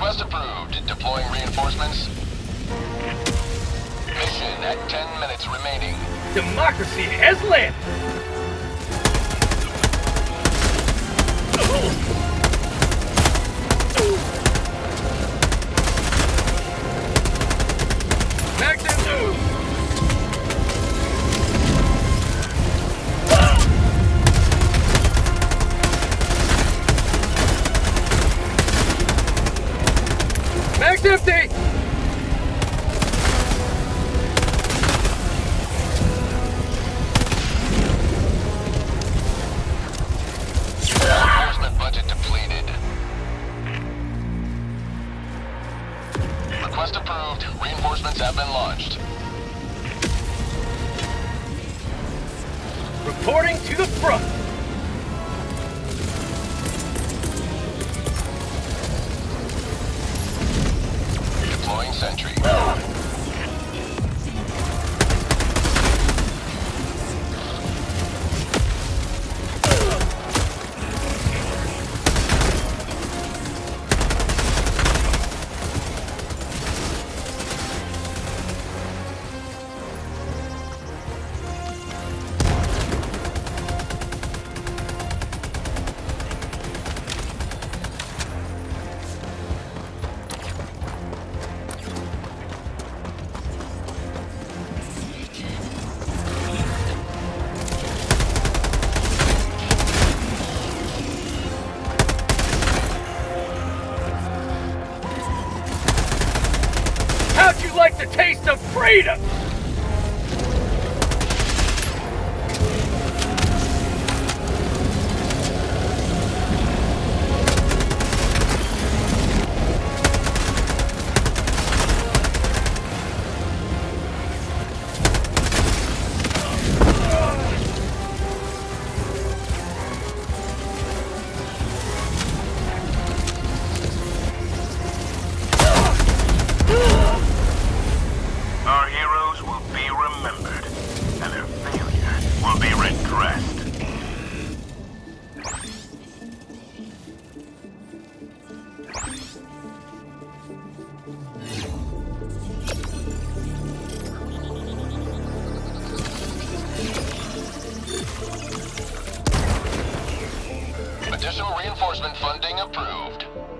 Request approved. Deploying reinforcements. Mission at 10 minutes remaining. Democracy has landed! 650! Budget depleted. Request approved. Reinforcements have been launched. Reporting to the front. Deploying you like the taste of freedom? Enforcement funding approved.